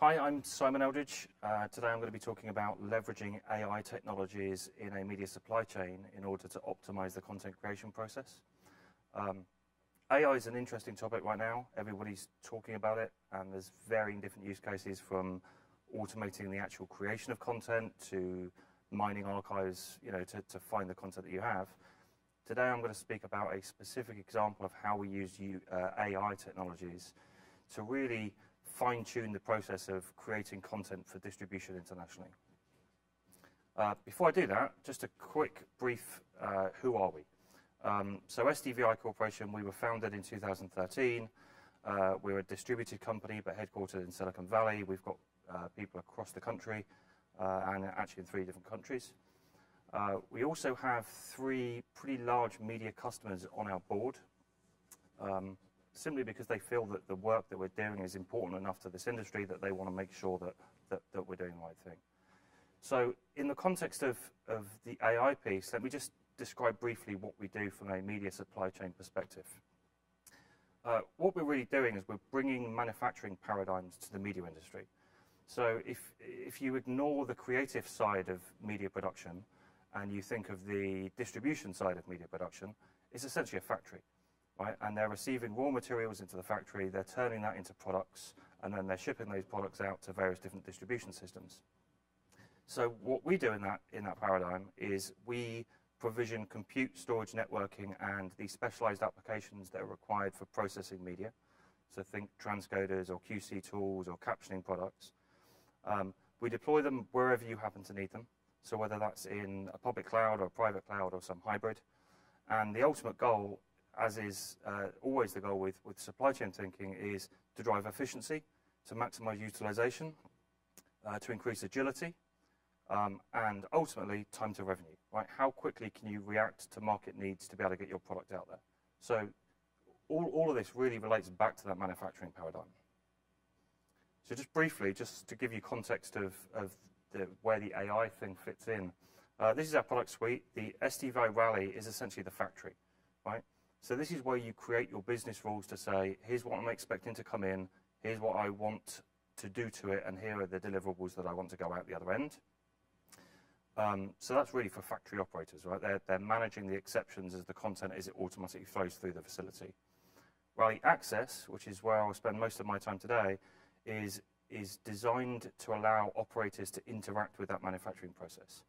Hi, I'm Simon Eldridge. Uh, today I'm going to be talking about leveraging AI technologies in a media supply chain in order to optimize the content creation process. Um, AI is an interesting topic right now. Everybody's talking about it, and there's varying different use cases from automating the actual creation of content to mining archives, you know, to, to find the content that you have. Today I'm going to speak about a specific example of how we use uh, AI technologies to really fine-tune the process of creating content for distribution internationally. Uh, before I do that, just a quick brief, uh, who are we? Um, so SDVI Corporation, we were founded in 2013. Uh, we're a distributed company, but headquartered in Silicon Valley. We've got uh, people across the country uh, and actually in three different countries. Uh, we also have three pretty large media customers on our board. Um, simply because they feel that the work that we're doing is important enough to this industry that they want to make sure that, that, that we're doing the right thing. So in the context of, of the AI piece, let me just describe briefly what we do from a media supply chain perspective. Uh, what we're really doing is we're bringing manufacturing paradigms to the media industry. So if, if you ignore the creative side of media production and you think of the distribution side of media production, it's essentially a factory right? And they're receiving raw materials into the factory, they're turning that into products, and then they're shipping those products out to various different distribution systems. So what we do in that, in that paradigm is we provision compute, storage, networking, and the specialized applications that are required for processing media. So think transcoders or QC tools or captioning products. Um, we deploy them wherever you happen to need them. So whether that's in a public cloud or a private cloud or some hybrid. And the ultimate goal as is uh, always the goal with, with supply chain thinking, is to drive efficiency, to maximize utilization, uh, to increase agility, um, and ultimately time to revenue. Right? How quickly can you react to market needs to be able to get your product out there? So all, all of this really relates back to that manufacturing paradigm. So just briefly, just to give you context of, of the, where the AI thing fits in, uh, this is our product suite. The SDVI Rally is essentially the factory, right? So this is where you create your business rules to say, here's what I'm expecting to come in, here's what I want to do to it, and here are the deliverables that I want to go out the other end. Um, so that's really for factory operators, right? They're, they're managing the exceptions as the content as it automatically flows through the facility. Rally Access, which is where I'll spend most of my time today, is, is designed to allow operators to interact with that manufacturing process?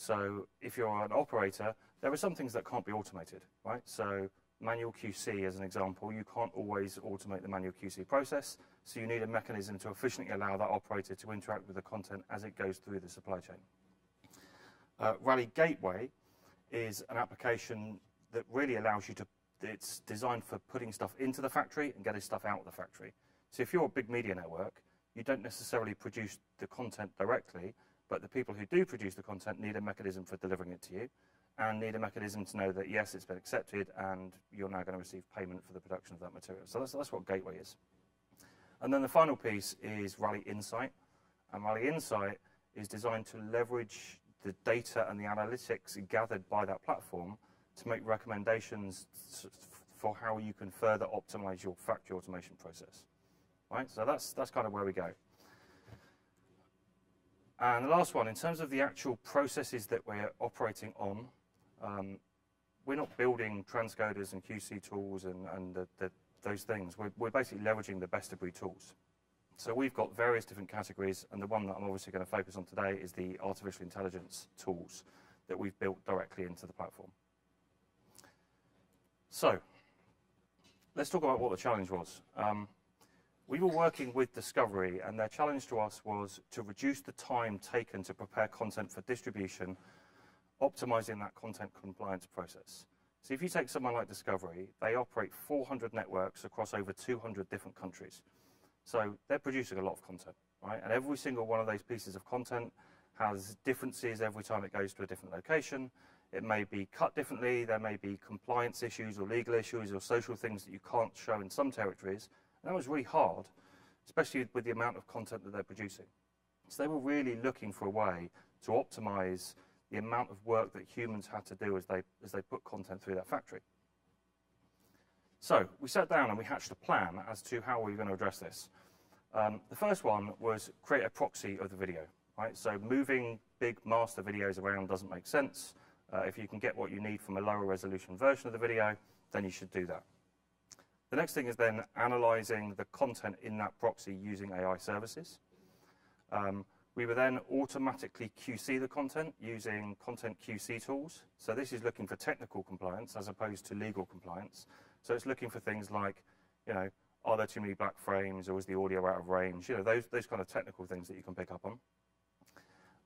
So if you're an operator, there are some things that can't be automated, right? So manual QC, as an example, you can't always automate the manual QC process, so you need a mechanism to efficiently allow that operator to interact with the content as it goes through the supply chain. Uh, Rally Gateway is an application that really allows you to, it's designed for putting stuff into the factory and getting stuff out of the factory. So if you're a big media network, you don't necessarily produce the content directly, but the people who do produce the content need a mechanism for delivering it to you and need a mechanism to know that, yes, it's been accepted and you're now going to receive payment for the production of that material. So that's, that's what Gateway is. And then the final piece is Rally Insight. And Rally Insight is designed to leverage the data and the analytics gathered by that platform to make recommendations for how you can further optimize your factory automation process. Right? So that's, that's kind of where we go. And the last one, in terms of the actual processes that we're operating on, um, we're not building transcoders and QC tools and, and the, the, those things. We're, we're basically leveraging the best of breed tools. So we've got various different categories, and the one that I'm obviously going to focus on today is the artificial intelligence tools that we've built directly into the platform. So let's talk about what the challenge was. Um, we were working with Discovery, and their challenge to us was to reduce the time taken to prepare content for distribution, optimizing that content compliance process. So if you take someone like Discovery, they operate 400 networks across over 200 different countries. So they're producing a lot of content, right? And every single one of those pieces of content has differences every time it goes to a different location. It may be cut differently, there may be compliance issues or legal issues or social things that you can't show in some territories, that was really hard, especially with the amount of content that they're producing. So they were really looking for a way to optimize the amount of work that humans had to do as they, as they put content through that factory. So we sat down and we hatched a plan as to how we were going to address this. Um, the first one was create a proxy of the video. Right? So moving big master videos around doesn't make sense. Uh, if you can get what you need from a lower resolution version of the video, then you should do that. The next thing is then analyzing the content in that proxy using AI services. Um, we will then automatically QC the content using content QC tools. So this is looking for technical compliance as opposed to legal compliance. So it's looking for things like, you know, are there too many black frames or is the audio out of range? You know, those, those kind of technical things that you can pick up on.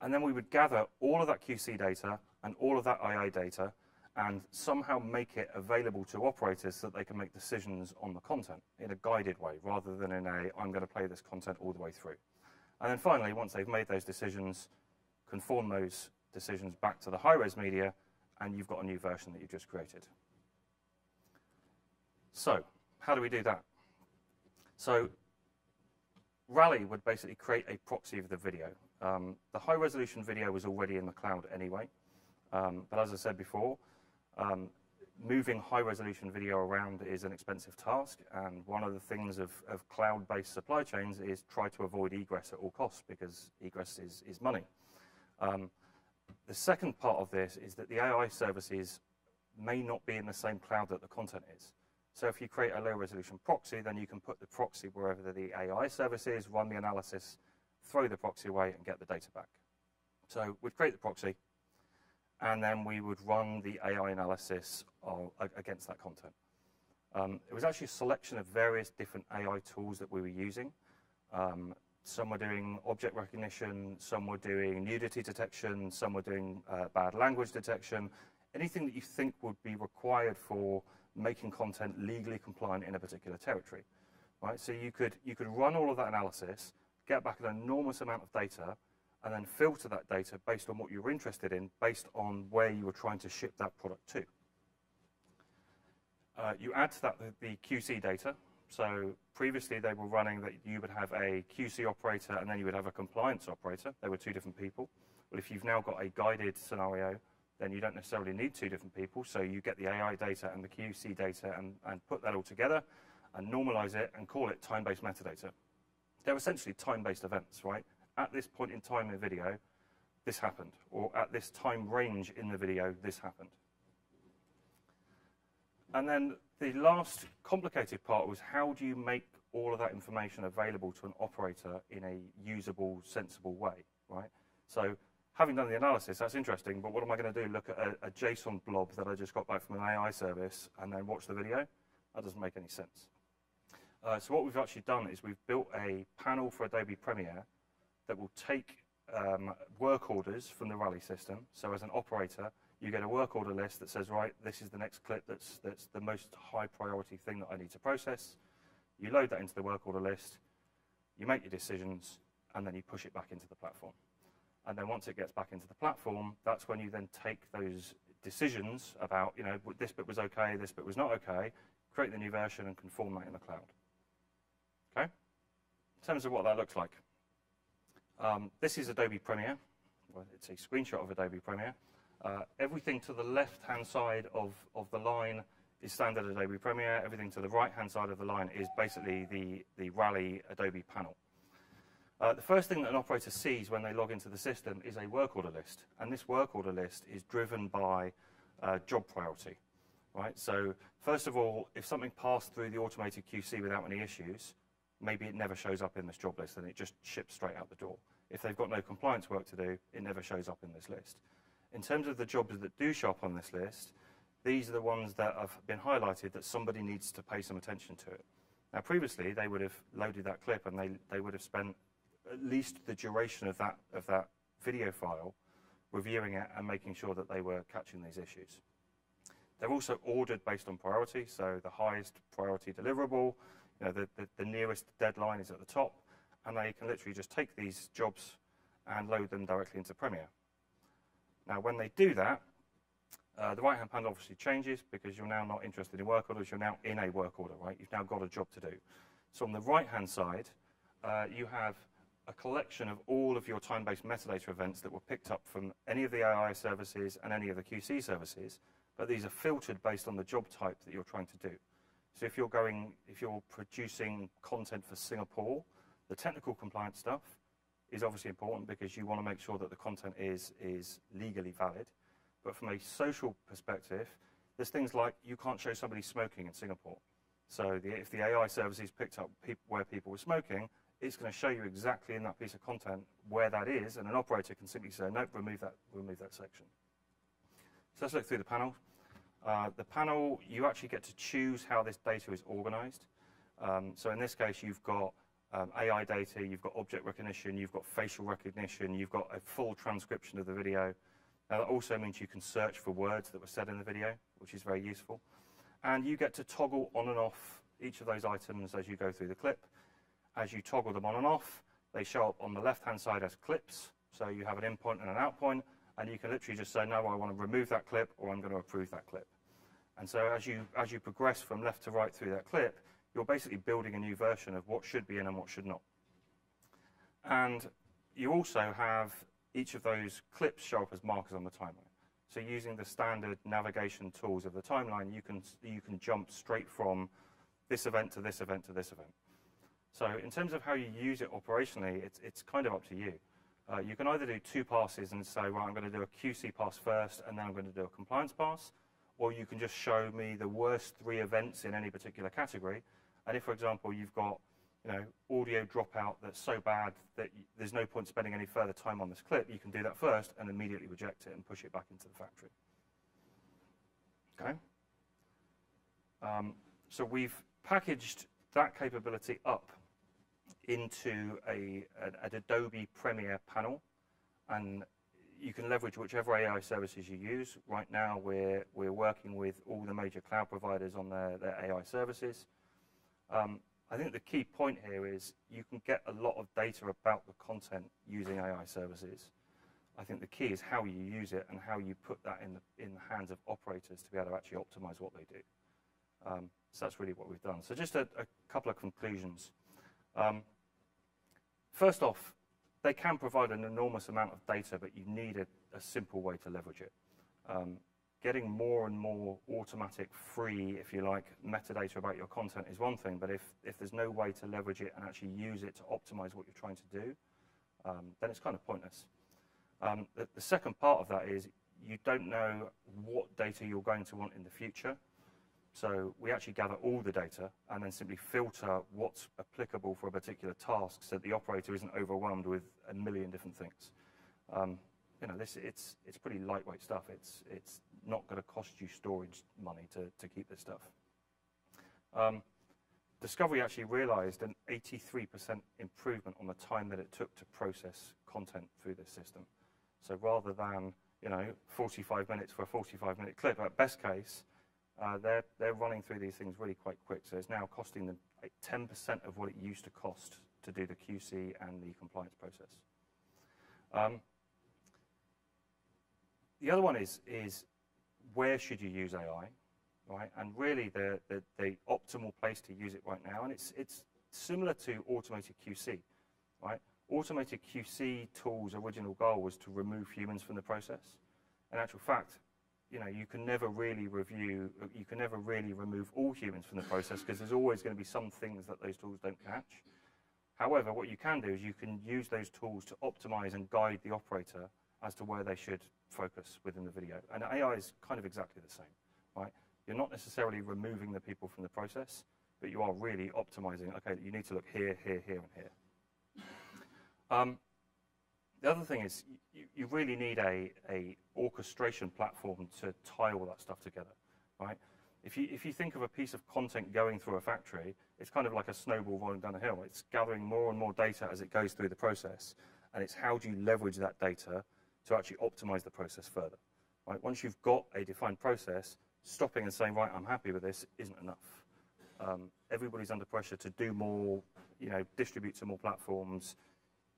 And then we would gather all of that QC data and all of that AI data and somehow make it available to operators so that they can make decisions on the content in a guided way rather than in a, I'm going to play this content all the way through. And then finally, once they've made those decisions, conform those decisions back to the high-res media, and you've got a new version that you've just created. So, how do we do that? So, Rally would basically create a proxy of the video. Um, the high-resolution video was already in the cloud anyway, um, but as I said before, um, moving high resolution video around is an expensive task, and one of the things of, of cloud-based supply chains is try to avoid egress at all costs because egress is, is money. Um, the second part of this is that the AI services may not be in the same cloud that the content is. So if you create a low resolution proxy, then you can put the proxy wherever the AI service is, run the analysis, throw the proxy away, and get the data back. So we'd create the proxy, and then we would run the AI analysis of, against that content. Um, it was actually a selection of various different AI tools that we were using. Um, some were doing object recognition, some were doing nudity detection, some were doing uh, bad language detection, anything that you think would be required for making content legally compliant in a particular territory. Right? So you could, you could run all of that analysis, get back an enormous amount of data, and then filter that data based on what you were interested in, based on where you were trying to ship that product to. Uh, you add to that the, the, QC data. So previously they were running that you would have a QC operator and then you would have a compliance operator. They were two different people. Well, if you've now got a guided scenario, then you don't necessarily need two different people. So you get the AI data and the QC data and, and put that all together and normalize it and call it time-based metadata. They're essentially time-based events, right? At this point in time in the video, this happened, or at this time range in the video, this happened. And then the last complicated part was how do you make all of that information available to an operator in a usable, sensible way, right? So having done the analysis, that's interesting, but what am I going to do? Look at a, a, JSON blob that I just got back from an AI service and then watch the video? That doesn't make any sense. Uh, so what we've actually done is we've built a panel for Adobe Premiere that will take um, work orders from the Rally system. So as an operator, you get a work order list that says, right, this is the next clip that's, that's the most high priority thing that I need to process. You load that into the work order list, you make your decisions, and then you push it back into the platform. And then once it gets back into the platform, that's when you then take those decisions about, you know, this bit was okay, this bit was not okay, create the new version and conform that in the cloud. Okay? In terms of what that looks like. Um, this is Adobe Premiere. Well, it's a screenshot of Adobe Premiere. Uh, everything to the left-hand side of, of the line is standard Adobe Premiere. Everything to the right-hand side of the line is basically the, the Rally Adobe panel. Uh, the first thing that an operator sees when they log into the system is a work order list. And this work order list is driven by uh, job priority. Right? So first of all, if something passed through the automated QC without any issues, maybe it never shows up in this job list and it just ships straight out the door. If they've got no compliance work to do, it never shows up in this list. In terms of the jobs that do show up on this list, these are the ones that have been highlighted that somebody needs to pay some attention to it. Now, previously, they would have loaded that clip and they, they would have spent at least the duration of that, of that video file reviewing it and making sure that they were catching these issues. They're also ordered based on priority, so the highest priority deliverable you know, the, the, the nearest deadline is at the top, and they can literally just take these jobs and load them directly into Premiere. Now, when they do that, uh, the right-hand panel obviously changes because you're now not interested in work orders, you're now in a work order, right? You've now got a job to do. So on the right-hand side, uh, you have a collection of all of your time-based metadata events that were picked up from any of the AI services and any of the QC services, but these are filtered based on the job type that you're trying to do. So if you're going, if you're producing content for Singapore, The technical compliance stuff is obviously important because you want to make sure that the content is, is legally valid. But from a social perspective, there's things like you can't show somebody smoking in Singapore. So the, if the AI services picked up where people were smoking, it's going to show you exactly in that piece of content where that is, and an operator can simply say, nope, remove that, remove that section. So let's look through the panel. Uh, the panel, you actually get to choose how this data is organized. Um, so in this case, you've got um, AI data, you've got object recognition, you've got facial recognition, you've got a full transcription of the video. That also means you can search for words that were said in the video, which is very useful. And you get to toggle on and off each of those items as you go through the clip. As you toggle them on and off, they show up on the left-hand side as clips. So you have an in point and an out point, and you can literally just say, no, I want to remove that clip, or I'm going to approve that clip. And so as you, as you progress from left to right through that clip, you're basically building a new version of what should be in and what should not. And you also have each of those clips show up as markers on the timeline. So using the standard navigation tools of the timeline, you can, you can jump straight from this event to this event to this event. So in terms of how you use it operationally, it's, it's kind of up to you. Uh, you can either do two passes and say, well, I'm going to do a QC pass first, and then I'm going to do a compliance pass, or you can just show me the worst three events in any particular category. And if, for example, you've got you know, audio dropout that's so bad that there's no point spending any further time on this clip, you can do that first and immediately reject it and push it back into the factory. Okay? Um, so we've packaged that capability up into a, an, an Adobe Premiere panel, and you can leverage whichever AI services you use. Right now, we're, we're working with all the major cloud providers on their, their AI services. Um, I think the key point here is you can get a lot of data about the content using AI services. I think the key is how you use it and how you put that in the, in the hands of operators to be able to actually optimize what they do. Um, so that's really what we've done. So just a, a couple of conclusions. Um, first off, they can provide an enormous amount of data, but you need a, a simple way to leverage it. Um, getting more and more automatic, free, if you like, metadata about your content is one thing, but if, if there's no way to leverage it and actually use it to optimize what you're trying to do, um, then it's kind of pointless. Um, the, the second part of that is you don't know what data you're going to want in the future. So we actually gather all the data and then simply filter what's applicable for a particular task so that the operator isn't overwhelmed with a million different things. Um, you know, this, it's, it's pretty lightweight stuff. It's, it's not going to cost you storage money to, to keep this stuff. Um, Discovery actually realized an 83% improvement on the time that it took to process content through this system. So rather than, you know, 45 minutes for a 45 minute clip, at best case, uh, they're, they're running through these things really quite quick. So it's now costing them 10% of what it used to cost to do the QC and the compliance process. Um, the other one is, is where should you use AI, right? And really the, the, the optimal place to use it right now, and it's, it's similar to automated QC, right? Automated QC tools' original goal was to remove humans from the process. In actual fact, you know, you can never really review, you can never really remove all humans from the process because there's always going to be some things that those tools don't catch. However, what you can do is you can use those tools to optimize and guide the operator as to where they should focus within the video. And AI is kind of exactly the same, right? You're not necessarily removing the people from the process, but you are really optimizing, okay, you need to look here, here, here, and here. Um, the other thing is you, you really need a, a orchestration platform to tie all that stuff together, right? If you, if you think of a piece of content going through a factory, it's kind of like a snowball rolling down a hill. It's gathering more and more data as it goes through the process, and it's how do you leverage that data to actually optimize the process further. Right? Once you've got a defined process, stopping and saying, right, I'm happy with this isn't enough. Um, everybody's under pressure to do more, you know, distribute to more platforms,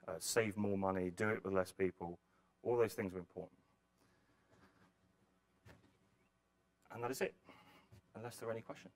uh, save more money, do it with less people. All those things are important. And that is it, unless there are any questions.